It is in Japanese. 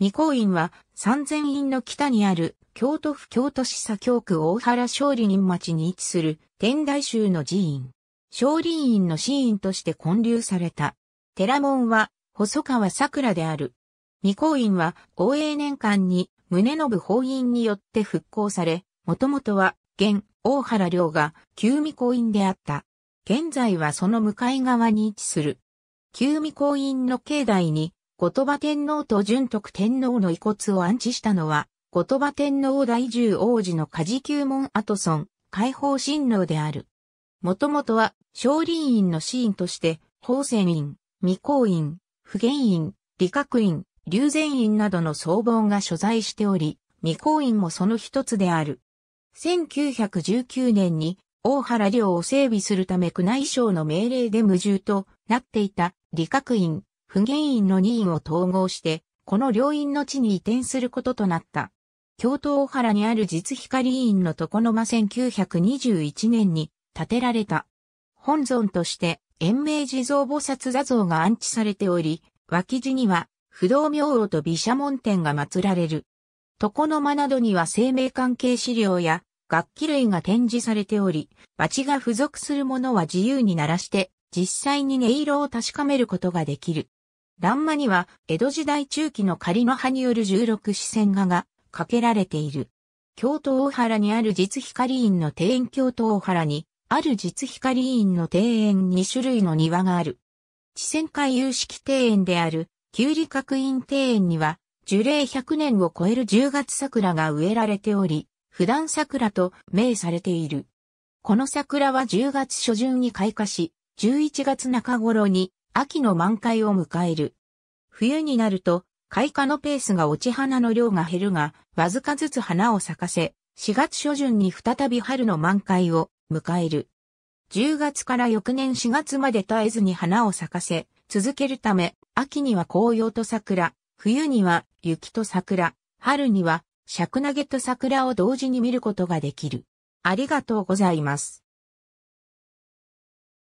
二光院は三千院の北にある京都府京都市左京区大原勝利人町に位置する天台宗の寺院。勝利院の寺院として建立された。寺門は細川桜である。二光院は応永年間に宗信法院によって復興され、もともとは現大原領が旧未光院であった。現在はその向かい側に位置する。旧未光院の境内に後鳥羽天皇と純徳天皇の遺骨を安置したのは、後鳥羽天皇大十王子の家事宮門跡村、解放神皇である。もともとは、少林院の寺院として、法泉院、未光院、普賢院、理学院、龍禅院などの総本が所在しており、未光院もその一つである。1919年に大原領を整備するため宮内省の命令で無重となっていた理学院、普賢院の2院を統合して、この両院の地に移転することとなった。京都大原にある実光院の床の間1921年に建てられた。本尊として延命地蔵菩薩座像が安置されており、脇地には不動明王と毘沙門天が祀られる。床の間などには生命関係資料や楽器類が展示されており、バチが付属するものは自由に鳴らして実際に音色を確かめることができる。欄間には江戸時代中期の仮の葉による十六四線画が掛けられている。京都大原にある実光院の庭園京都大原にある実光院の庭園2種類の庭がある。地線回遊式庭園である旧理学院庭園には樹齢100年を超える10月桜が植えられており、普段桜と名されている。この桜は10月初旬に開花し、11月中頃に秋の満開を迎える。冬になると開花のペースが落ち花の量が減るが、わずかずつ花を咲かせ、4月初旬に再び春の満開を迎える。10月から翌年4月まで絶えずに花を咲かせ、続けるため、秋には紅葉と桜、冬には雪と桜、春には尺投げと桜を同時に見ることができる。ありがとうございます。